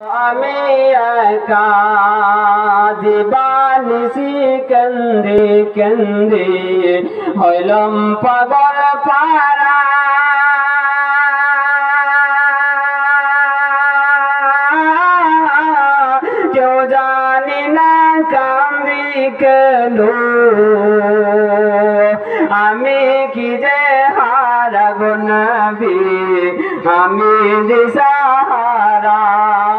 আমি একা দিবানিসি কেন্দ্রে কেন্দ্রে হইলম পাগল পারা জানি না কান্দি কেন? আমি কি যে হারাব নবী? আমি দিশাহারা।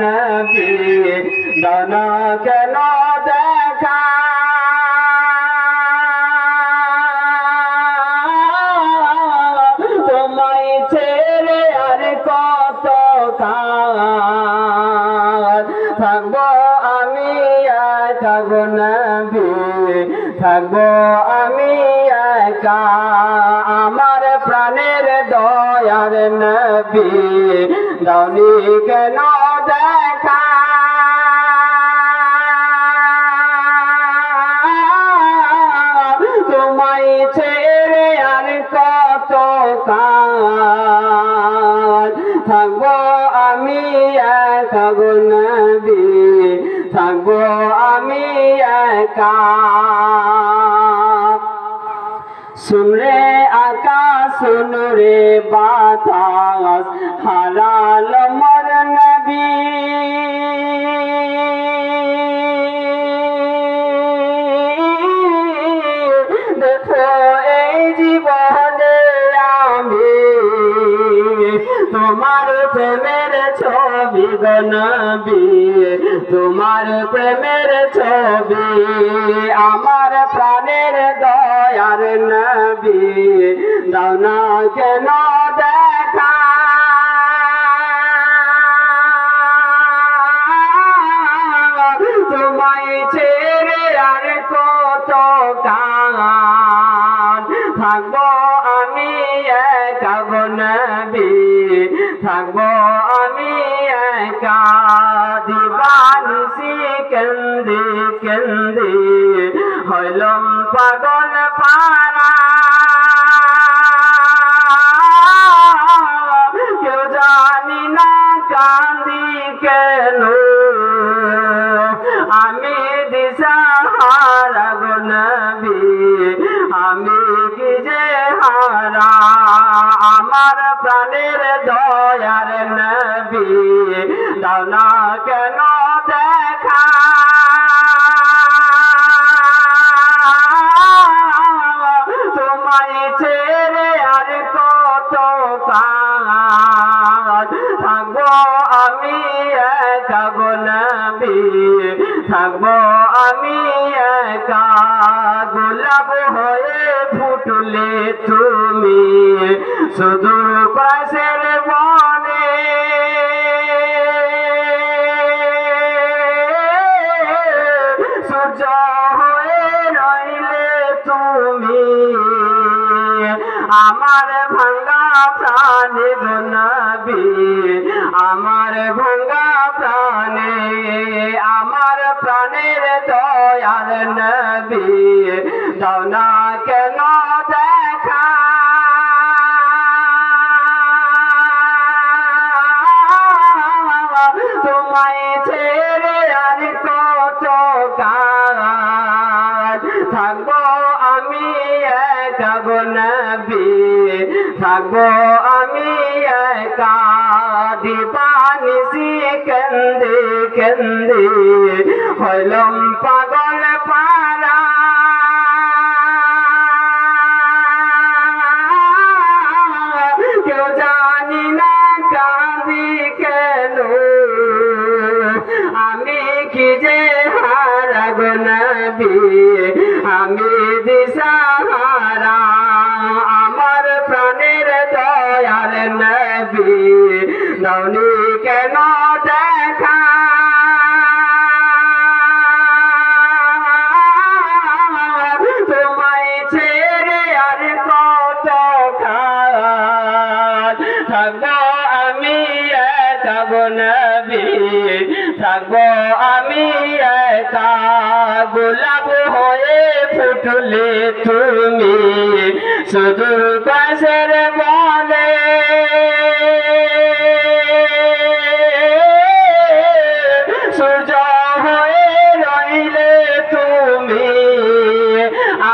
নবী কেন দেখা? আর কত থাকব আমি আমি একা। আমার প্রাণের দয়ার নবী দাউনি কেন দেখা। তোমায় ছেড়ে আর কত কাল? থাকব আমি গো নবী। থাকব আমি একা। শুনরে আকাশ শুনরে বাতাস, হারাল মর নবী। দেখো এই জীবনে আমি তোমার প্রেমের ছবি গনবি তোমার প্রেমের ছবি আমার প্রাণের দয়ার নবী, দাও না কেন দেখা। তোমায় ছেড়ে আর কত কাল? থাকব আমি একা গো নবী, থাকব আমি একা। দিবানিসি কেন্দি কেন্দি হইলম পাগল পারা থাকব আমি একা। গোলাপ হয়ে ফুটলে তুমি সুদূর পাশের বনে সূর্য হয়ে রইলে তুমি আমার ভাঙ্গা প্রাণে নবী আমার ভাঙ্গা প্রাণে আমার প্রাণের দয়াল নবী। দাও থাকব আমি একা। দিবানিসি কেন্দে কেন্দে হইলম পাগল পারা কেউ জানি না কাঁদি আমি কি যে হারা গো নবী আমি দিশাহারা থাকব নবী, থাকব আমি গোলাপ হয়ে ফুটলে তুমি সুদূর পাশের বলে সূর্য হয়ে রইলে তুমি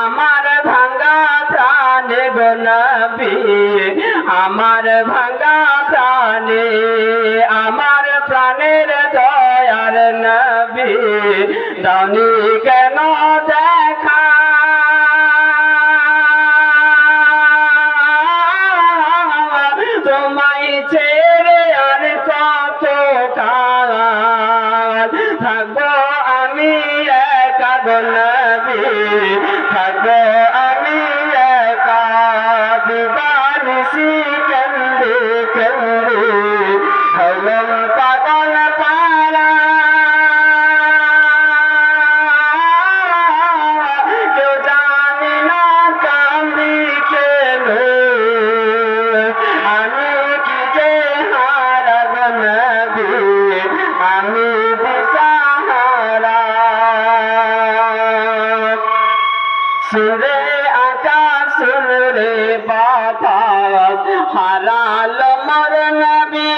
আমার ভাঙ্গা প্রাণে নবী, আমার ভাঙ্গা প্রাণে প্রাণের দয়ার নবী দানি কেন দেখা? তোমায় ছেড়ে আর কত হারাল মর নবী।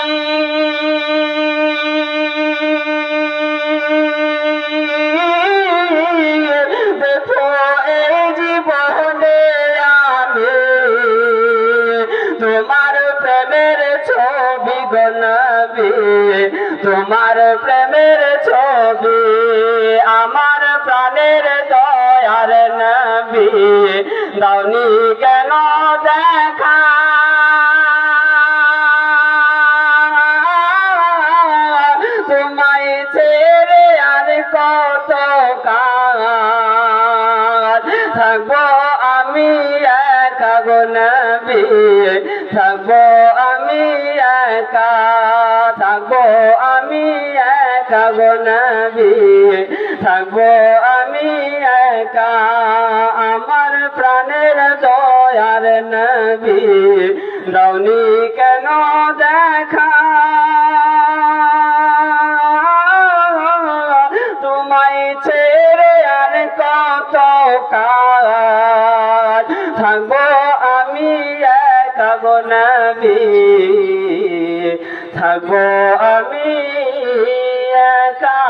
জীবনে আমি তোমার প্রেমের ছবি গনবি তোমার প্রেমের ছবি, আমার প্রাণের দয়ার নবী। দাউনি কেন দেখা? তোমায় ছেড়ে আর কত কাল? আমি একা গো থাকব আমি থাকব আমি একা নবী। থাকব আমি একা আমার প্রাণের দয়ার নবী। রৌনি কেন দেখা? তোমায় ছেড়ে আর কত কাল? থাকব আমি একা গো থাকো আমি একা।